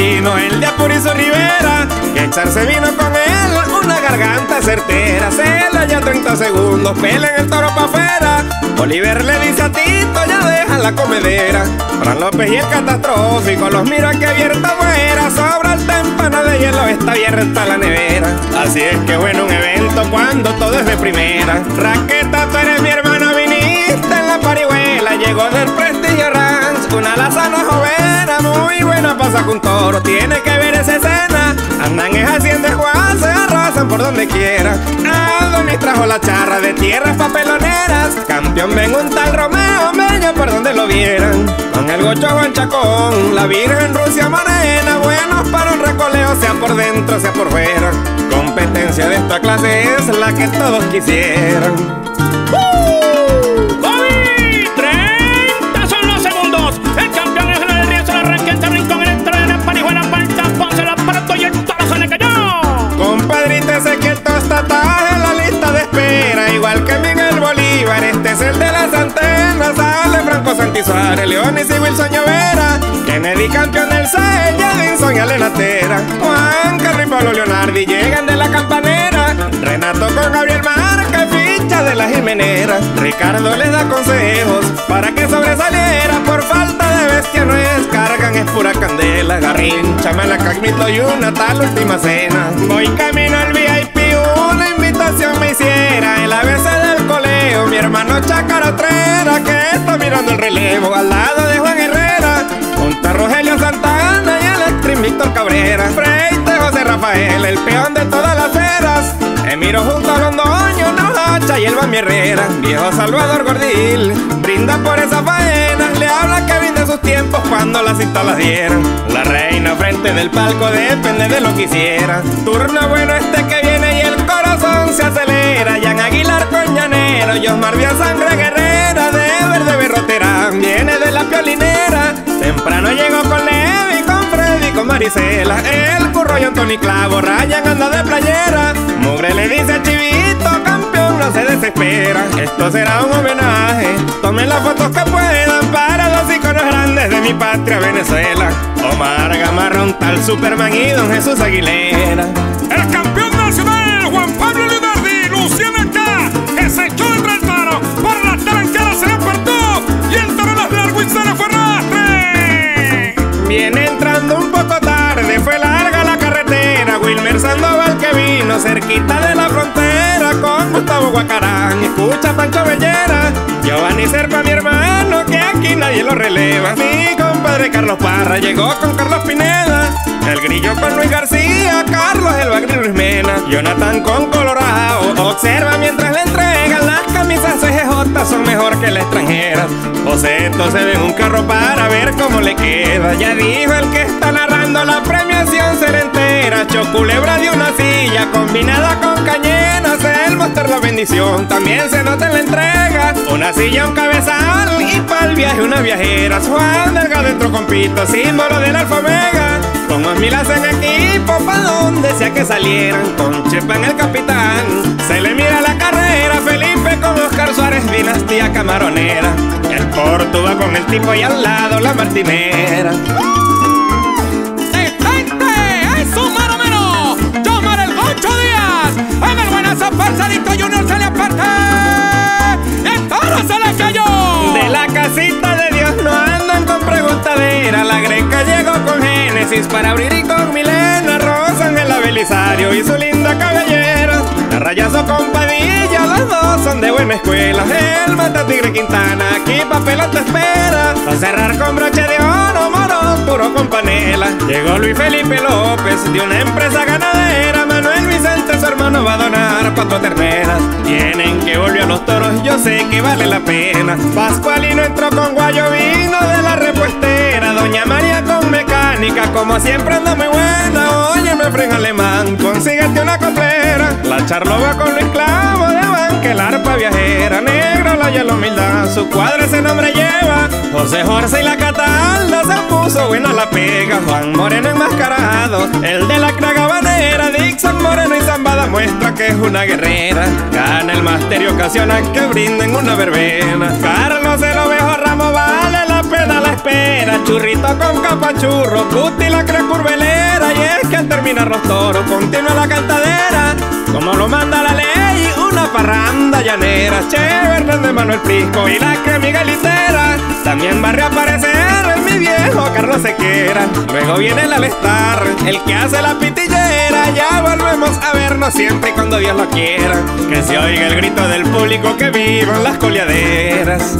Chino, el de Apurizo Rivera, que echarse vino con él, una garganta certera, se la ya 30 segundos, pelen el toro pa' afuera, Oliver le dice a Tito, ya deja la comedera, Fran López y el catastrófico, los miro aquí abierta fuera, sobra el témpano de hielo, está abierta la nevera, así es que bueno un evento cuando todo es de primera, Raqueta, tú eres mi hermana, viniste en la parihuela, llegó del prestigio una lazana jovena, muy buena pasa con toro, tiene que ver esa escena, andan es haciendo Juan, se arrasan por donde quiera, Adonis trajo la charra de tierras papeloneras, campeón ven un tal Romeo Meño por donde lo vieran, con el gocho Juan Chacón, la virgen Rusia Morena, buenos para un recoleo, sea por dentro, sea por fuera, competencia de esta clase es la que todos quisieran. ¡Bobby! Suárez, Leones y Wilson Llovera, Kennedy campeón del sello, Edinson y Alenatera, Juan Carlos y Pablo Leonardi llegan de la campanera, Renato con Gabriel Marca, ficha de la Jimenera, Ricardo les da consejos para que sobresaliera, por falta de bestia no es, cargan es pura candela, Garrincha, Malacagmito y una tal última cena, voy camino al VIP, una invitación me hiciera, el ABC del coleo, mi hermano Chacaratrera, que está mirando el relevo, al lado de Juan Herrera, junto a Rogelio Santana y el actriz Víctor Cabrera, Freite José Rafael, el peón de todas las eras, Emiro junto a Londoño, Nohacha y Elba mi Herrera, viejo Salvador Gordil, brinda por esa faena, le habla Kevin de sus tiempos cuando las citas las dieran, la reina frente del palco depende de lo que hiciera, turno bueno este que viene y el corazón se acelera, El curro y Anthony Clavo, Ryan anda de playera, Mugre le dice a Chivito, campeón no se desespera, esto será un homenaje, tomen las fotos que puedan para los iconos grandes de mi patria Venezuela, Omar Gamarra, un tal Superman y Don Jesús Aguilera. El campeón nacional, Juan Pablo Leonardi, Luciana acá, que se echó el cerquita de la frontera con Gustavo Guacarán. Escucha Pancho Bellera, Giovanni Serpa, mi hermano, que aquí nadie lo releva. Mi compadre Carlos Parra llegó con Carlos Pineda. El grillo con Luis García, Carlos el Bagri Luis Mena, Jonathan con Colorado. Observa mientras le entregan las camisas CGJ son mejor que la extranjera. Joseto se ve un carro para ver cómo le queda. Ya dijo el que está Choculebra de una silla combinada con cañenas. El monster la bendición también se nota en la entrega. Una silla, un cabezal y para el viaje una viajera. Juan Delgado dentro con pito, símbolo del alfa omega. Con milas en equipo, pa' donde sea que salieran. Con Chepa en el capitán, se le mira la carrera. Felipe con Oscar Suárez, dinastía camaronera. El va con el tipo y al lado la martinera. Para abrir y con Milena. Rosa Ángela Belisario y su linda cabellera. La rayazo con Padilla, los dos son de buena escuela. El mata Tigre Quintana, aquí papelón te espera. A cerrar con broche de oro, moro, puro con panela. Llegó Luis Felipe López de una empresa ganadera. Manuel Vicente, su hermano, va a donar cuatro terneras. Tienen que volver a los toros, yo sé que vale la pena. Pascualino entró con guayo vino de la repuestera. Doña María como siempre anda muy buena. Óyeme, fren alemán, consíguete una coplera. La charloba con Luis Clavo de banque, el arpa viajera. Negro, la y la humildad, su cuadro ese nombre lleva. José Jorge y la Catalda se puso buena la pega. Juan Moreno enmascarado, el de la cragabanera. Dixon Moreno y Zambada muestra que es una guerrera. Gana el máster y ocasiona que brinden una verbena. Carlos el ovejo Ramos vale la pena la espera. churrito con capachurro, cuti la cree curvelera. Y es que al terminar los toros continúa la cantadera, como lo manda la ley, una parranda llanera. Che, de Manuel Prisco y la que Miguelitera. También va a reaparecer mi viejo Carlos Sequera. Luego viene el alestar, el que hace la pitillera. Ya volvemos a vernos siempre y cuando Dios lo quiera. Que se oiga el grito del público que vivan las coleaderas.